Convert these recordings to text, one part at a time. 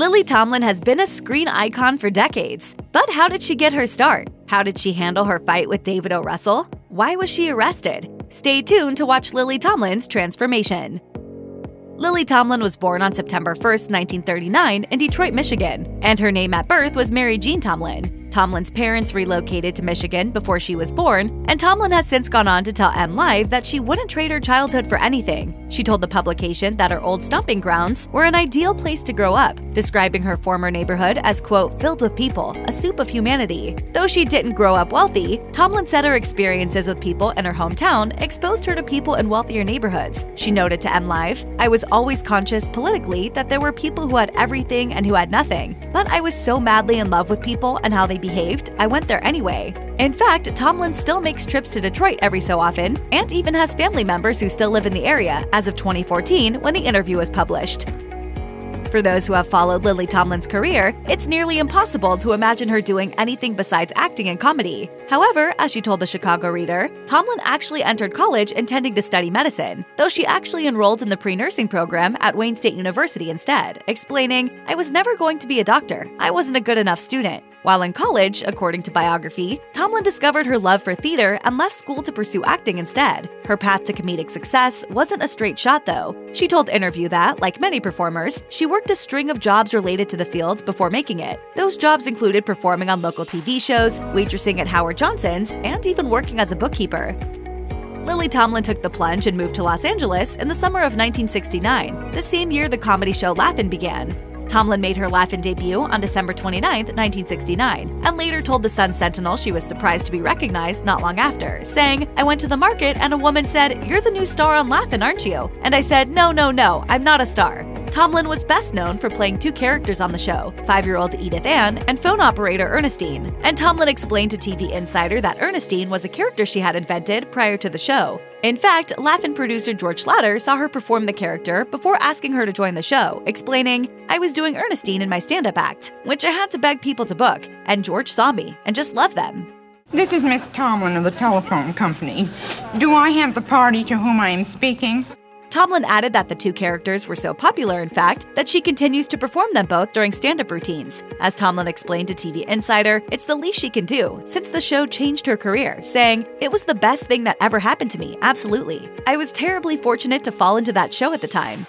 Lily Tomlin has been a screen icon for decades. But how did she get her start? How did she handle her fight with David O. Russell? Why was she arrested? Stay tuned to watch Lily Tomlin's transformation. Lily Tomlin was born on September 1, 1939, in Detroit, Michigan, and her name at birth was Mary Jean Tomlin. Tomlin's parents relocated to Michigan before she was born, and Tomlin has since gone on to tell M Live that she wouldn't trade her childhood for anything. She told the publication that her old stomping grounds were an ideal place to grow up, describing her former neighborhood as, quote, filled with people, a soup of humanity. Though she didn't grow up wealthy, Tomlin said her experiences with people in her hometown exposed her to people in wealthier neighborhoods. She noted to M Live, I was always conscious politically that there were people who had everything and who had nothing, but I was so madly in love with people and how they behaved, I went there anyway. In fact, Tomlin still makes trips to Detroit every so often, and even has family members who still live in the area as of 2014 when the interview was published. For those who have followed Lily Tomlin's career, it's nearly impossible to imagine her doing anything besides acting and comedy. However, as she told the Chicago Reader, Tomlin actually entered college intending to study medicine, though she actually enrolled in the pre nursing program at Wayne State University instead, explaining, I was never going to be a doctor. I wasn't a good enough student. While in college, according to biography, Tomlin discovered her love for theater and left school to pursue acting instead. Her path to comedic success wasn't a straight shot, though. She told Interview that, like many performers, she worked a string of jobs related to the field before making it. Those jobs included performing on local TV shows, waitressing at Howard Johnson's, and even working as a bookkeeper. Lily Tomlin took the plunge and moved to Los Angeles in the summer of 1969, the same year the comedy show Laugh-In began. Tomlin made her Laugh-In debut on December 29, 1969, and later told the Sun Sentinel she was surprised to be recognized not long after, saying, I went to the market and a woman said, You're the new star on Laugh-In, aren't you? And I said, No, no, no, I'm not a star. Tomlin was best known for playing two characters on the show, five-year-old Edith Ann and phone operator Ernestine. And Tomlin explained to TV Insider that Ernestine was a character she had invented prior to the show. In fact, Laugh-In producer George Schlatter saw her perform the character before asking her to join the show, explaining, I was doing Ernestine in my stand-up act, which I had to beg people to book, and George saw me and just loved them. This is Miss Tomlin of the telephone company. Do I have the party to whom I am speaking? Tomlin added that the two characters were so popular, in fact, that she continues to perform them both during stand up routines. As Tomlin explained to TV Insider, it's the least she can do, since the show changed her career, saying, It was the best thing that ever happened to me, absolutely. I was terribly fortunate to fall into that show at the time.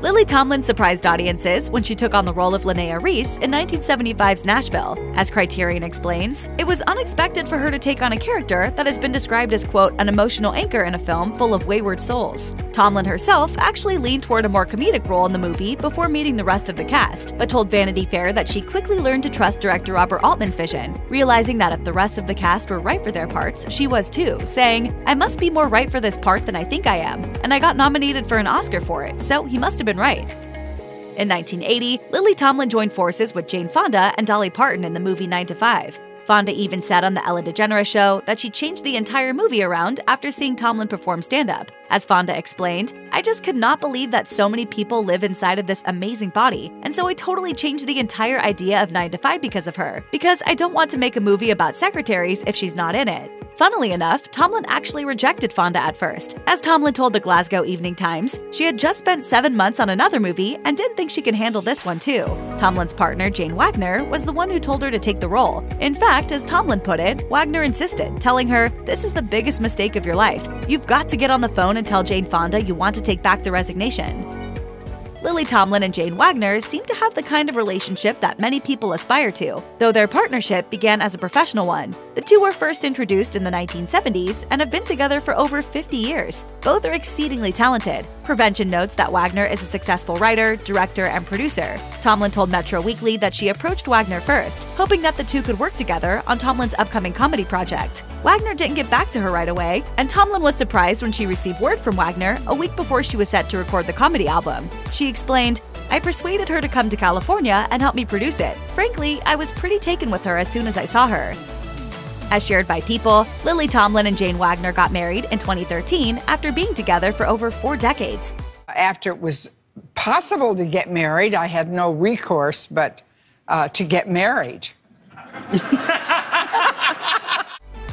Lily Tomlin surprised audiences when she took on the role of Linnea Reese in 1975's Nashville. As Criterion explains, it was unexpected for her to take on a character that has been described as, quote, an emotional anchor in a film full of wayward souls. Tomlin herself actually leaned toward a more comedic role in the movie before meeting the rest of the cast, but told Vanity Fair that she quickly learned to trust director Robert Altman's vision, realizing that if the rest of the cast were right for their parts, she was too, saying, I must be more right for this part than I think I am, and I got nominated for an Oscar for it, so he must have been right. In 1980, Lily Tomlin joined forces with Jane Fonda and Dolly Parton in the movie 9 to 5. Fonda even said on The Ellen DeGeneres Show that she changed the entire movie around after seeing Tomlin perform stand up. As Fonda explained, I just could not believe that so many people live inside of this amazing body, and so I totally changed the entire idea of 9 to 5 because of her, because I don't want to make a movie about secretaries if she's not in it. Funnily enough, Tomlin actually rejected Fonda at first. As Tomlin told the Glasgow Evening Times, she had just spent seven months on another movie and didn't think she could handle this one too. Tomlin's partner, Jane Wagner, was the one who told her to take the role. In fact, as Tomlin put it, Wagner insisted, telling her, This is the biggest mistake of your life. You've got to get on the phone and tell Jane Fonda you want to take back the resignation. Lily Tomlin and Jane Wagner seem to have the kind of relationship that many people aspire to, though their partnership began as a professional one. The two were first introduced in the 1970s and have been together for over 50 years. Both are exceedingly talented. Prevention notes that Wagner is a successful writer, director, and producer. Tomlin told Metro Weekly that she approached Wagner first, hoping that the two could work together on Tomlin's upcoming comedy project. Wagner didn't get back to her right away, and Tomlin was surprised when she received word from Wagner a week before she was set to record the comedy album. She explained, I persuaded her to come to California and help me produce it. Frankly, I was pretty taken with her as soon as I saw her. As shared by People, Lily Tomlin and Jane Wagner got married in 2013 after being together for over four decades. After it was possible to get married, I had no recourse but uh, to get married.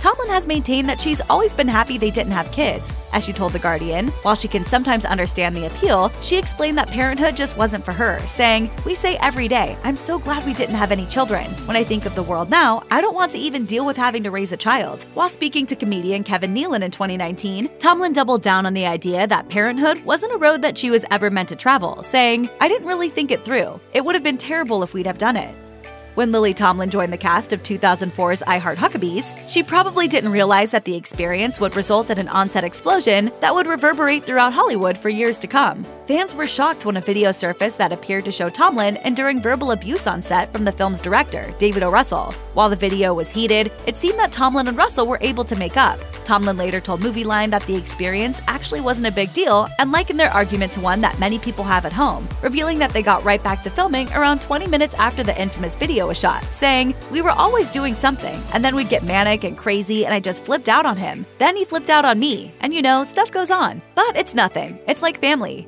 Tomlin has maintained that she's always been happy they didn't have kids. As she told The Guardian, while she can sometimes understand the appeal, she explained that parenthood just wasn't for her, saying, We say every day, I'm so glad we didn't have any children. When I think of the world now, I don't want to even deal with having to raise a child. While speaking to comedian Kevin Nealon in 2019, Tomlin doubled down on the idea that parenthood wasn't a road that she was ever meant to travel, saying, I didn't really think it through. It would have been terrible if we'd have done it. When Lily Tomlin joined the cast of 2004's I Heart Huckabees, she probably didn't realize that the experience would result in an on-set explosion that would reverberate throughout Hollywood for years to come. Fans were shocked when a video surfaced that appeared to show Tomlin enduring verbal abuse on set from the film's director, David O. Russell. While the video was heated, it seemed that Tomlin and Russell were able to make up. Tomlin later told Movie Line that the experience actually wasn't a big deal and likened their argument to one that many people have at home, revealing that they got right back to filming around 20 minutes after the infamous video was shot, saying, We were always doing something, and then we'd get manic and crazy, and I just flipped out on him. Then he flipped out on me, and you know, stuff goes on. But it's nothing. It's like family.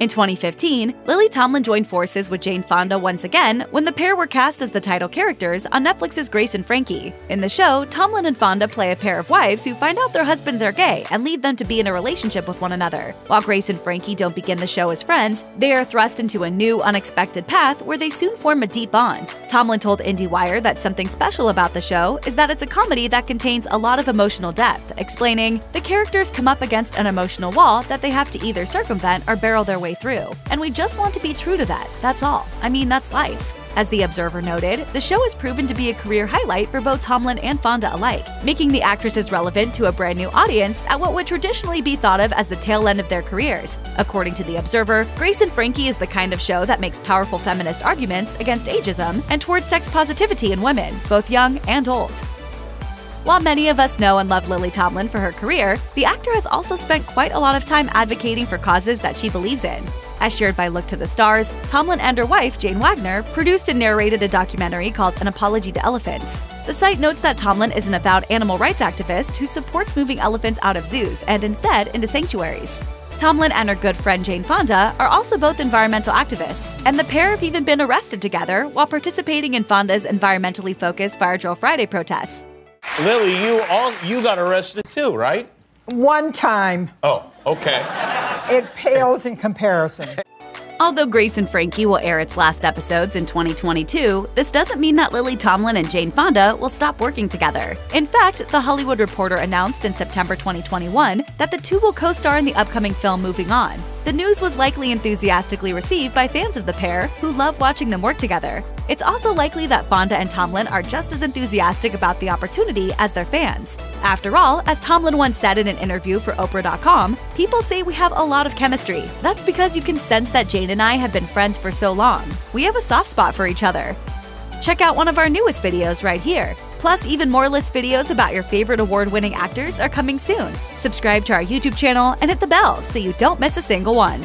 In 2015, Lily Tomlin joined forces with Jane Fonda once again when the pair were cast as the title characters on Netflix's Grace and Frankie. In the show, Tomlin and Fonda play a pair of wives who find out their husbands are gay and leave them to be in a relationship with one another. While Grace and Frankie don't begin the show as friends, they are thrust into a new, unexpected path where they soon form a deep bond. Tomlin told IndieWire that something special about the show is that it's a comedy that contains a lot of emotional depth, explaining, The characters come up against an emotional wall that they have to either circumvent or barrel their way through. And we just want to be true to that, that's all. I mean, that's life. As The Observer noted, the show has proven to be a career highlight for both Tomlin and Fonda alike, making the actresses relevant to a brand new audience at what would traditionally be thought of as the tail end of their careers. According to The Observer, Grace and Frankie is the kind of show that makes powerful feminist arguments against ageism and towards sex positivity in women, both young and old. While many of us know and love Lily Tomlin for her career, the actor has also spent quite a lot of time advocating for causes that she believes in. As shared by Look to the Stars, Tomlin and her wife, Jane Wagner, produced and narrated a documentary called An Apology to Elephants. The site notes that Tomlin is an avowed animal rights activist who supports moving elephants out of zoos and instead into sanctuaries. Tomlin and her good friend Jane Fonda are also both environmental activists, and the pair have even been arrested together while participating in Fonda's environmentally focused Fire Drill Friday protests. Lily, you all you got arrested too, right? One time, Oh, okay. it pales in comparison. Although Grace and Frankie will air its last episodes in 2022, this doesn't mean that Lily Tomlin and Jane Fonda will stop working together. In fact, The Hollywood Reporter announced in September 2021 that the two will co star in the upcoming film Moving On. The news was likely enthusiastically received by fans of the pair who love watching them work together. It's also likely that Fonda and Tomlin are just as enthusiastic about the opportunity as their fans. After all, as Tomlin once said in an interview for Oprah.com, people say we have a lot of chemistry. That's because you can sense that Jane and I have been friends for so long. We have a soft spot for each other. Check out one of our newest videos right here. Plus, even more list videos about your favorite award winning actors are coming soon. Subscribe to our YouTube channel and hit the bell so you don't miss a single one.